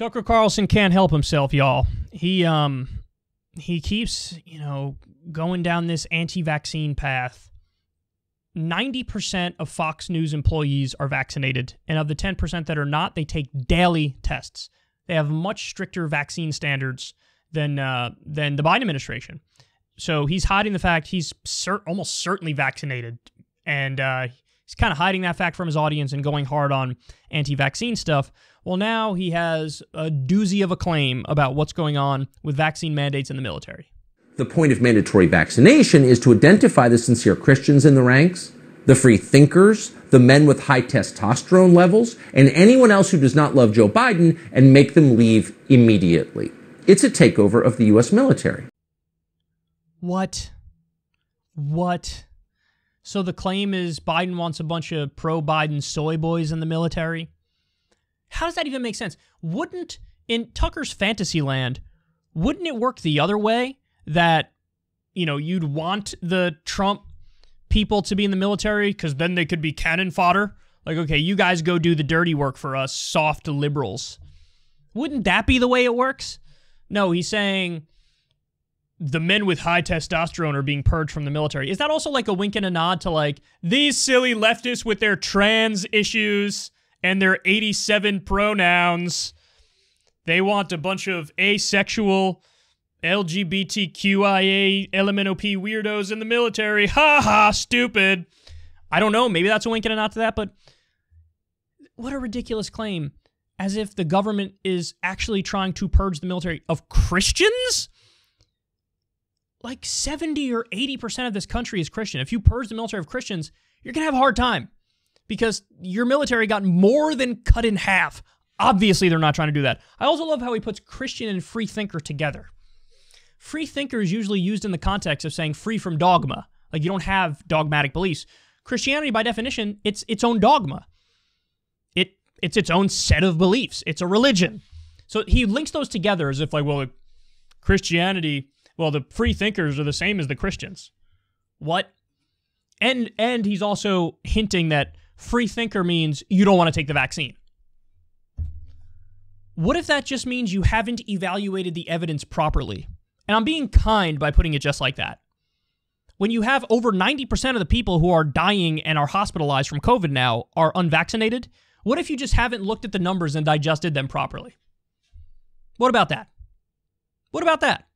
Tucker Carlson can't help himself, y'all. He um he keeps, you know, going down this anti-vaccine path. 90% of Fox News employees are vaccinated, and of the 10% that are not, they take daily tests. They have much stricter vaccine standards than uh, than the Biden administration. So he's hiding the fact he's almost certainly vaccinated, and uh, he's kind of hiding that fact from his audience and going hard on anti-vaccine stuff. Well, now he has a doozy of a claim about what's going on with vaccine mandates in the military. The point of mandatory vaccination is to identify the sincere Christians in the ranks, the free thinkers, the men with high testosterone levels, and anyone else who does not love Joe Biden and make them leave immediately. It's a takeover of the U.S. military. What? What? So the claim is Biden wants a bunch of pro Biden soy boys in the military? How does that even make sense? Wouldn't, in Tucker's fantasy land, wouldn't it work the other way that, you know, you'd want the Trump people to be in the military because then they could be cannon fodder? Like, okay, you guys go do the dirty work for us, soft liberals. Wouldn't that be the way it works? No, he's saying the men with high testosterone are being purged from the military. Is that also like a wink and a nod to like these silly leftists with their trans issues and their 87 pronouns? They want a bunch of asexual LGBTQIA LMNOP weirdos in the military. Ha ha, stupid. I don't know. Maybe that's a wink and a nod to that, but what a ridiculous claim. As if the government is actually trying to purge the military of Christians? Like 70 or 80% of this country is Christian. If you purge the military of Christians, you're going to have a hard time because your military got more than cut in half. Obviously, they're not trying to do that. I also love how he puts Christian and free thinker together. Free thinker is usually used in the context of saying free from dogma. Like you don't have dogmatic beliefs. Christianity, by definition, it's its own dogma. It it's its own set of beliefs. It's a religion. So he links those together as if like, well, Christianity well, the free thinkers are the same as the Christians. What? And and he's also hinting that free thinker means you don't want to take the vaccine. What if that just means you haven't evaluated the evidence properly? And I'm being kind by putting it just like that. When you have over 90% of the people who are dying and are hospitalized from COVID now are unvaccinated, what if you just haven't looked at the numbers and digested them properly? What about that? What about that?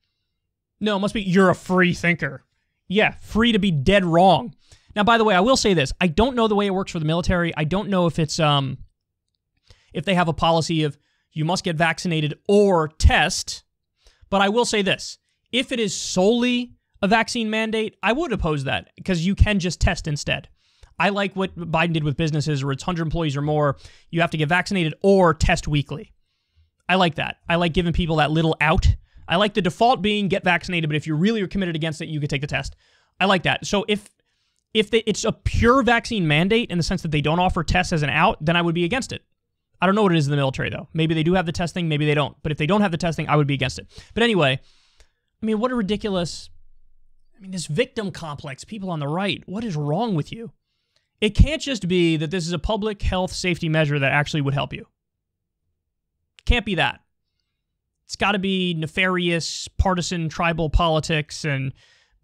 No, it must be you're a free thinker. Yeah, free to be dead wrong. Now, by the way, I will say this: I don't know the way it works for the military. I don't know if it's um if they have a policy of you must get vaccinated or test. But I will say this: if it is solely a vaccine mandate, I would oppose that because you can just test instead. I like what Biden did with businesses where it's 100 employees or more. You have to get vaccinated or test weekly. I like that. I like giving people that little out I like the default being get vaccinated, but if you really are committed against it, you could take the test. I like that. So if if they, it's a pure vaccine mandate in the sense that they don't offer tests as an out, then I would be against it. I don't know what it is in the military though. Maybe they do have the testing, maybe they don't. But if they don't have the testing, I would be against it. But anyway, I mean, what a ridiculous. I mean, this victim complex, people on the right, what is wrong with you? It can't just be that this is a public health safety measure that actually would help you. Can't be that. It's got to be nefarious partisan tribal politics, and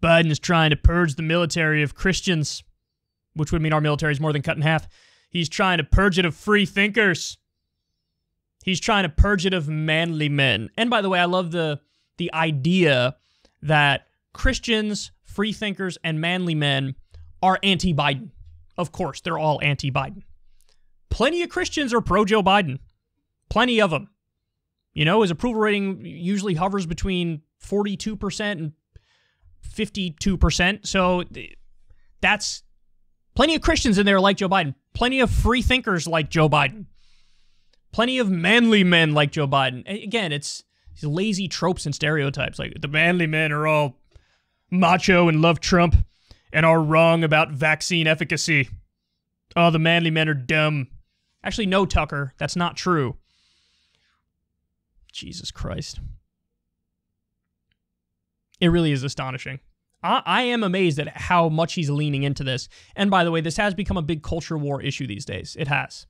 Biden is trying to purge the military of Christians, which would mean our military is more than cut in half. He's trying to purge it of free thinkers. He's trying to purge it of manly men. And by the way, I love the the idea that Christians, free thinkers, and manly men are anti-Biden. Of course, they're all anti-Biden. Plenty of Christians are pro Joe Biden. Plenty of them. You know, his approval rating usually hovers between 42% and 52%. So that's plenty of Christians in there like Joe Biden, plenty of free thinkers like Joe Biden, plenty of manly men like Joe Biden. Again, it's these lazy tropes and stereotypes. Like the manly men are all macho and love Trump and are wrong about vaccine efficacy. Oh, the manly men are dumb. Actually, no, Tucker, that's not true. Jesus Christ. It really is astonishing. I, I, am amazed at how much he's leaning into this. And by the way, this has become a big culture war issue these days. It has.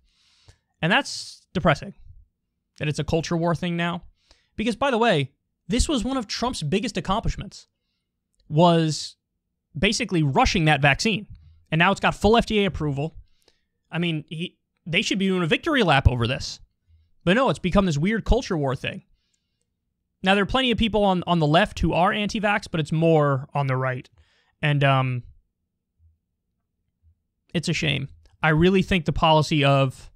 And that's depressing. that it's a culture war thing now. Because by the way, this was one of Trump's biggest accomplishments was basically rushing that vaccine. And now it's got full FDA approval. I mean, he, they should be doing a victory lap over this. But no, it's become this weird culture war thing. Now there are plenty of people on, on the left who are anti-vax, but it's more on the right. And um it's a shame. I really think the policy of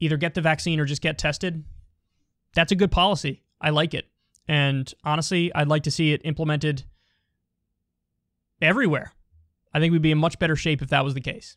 either get the vaccine or just get tested, that's a good policy. I like it. And honestly, I'd like to see it implemented everywhere. I think we'd be in much better shape if that was the case.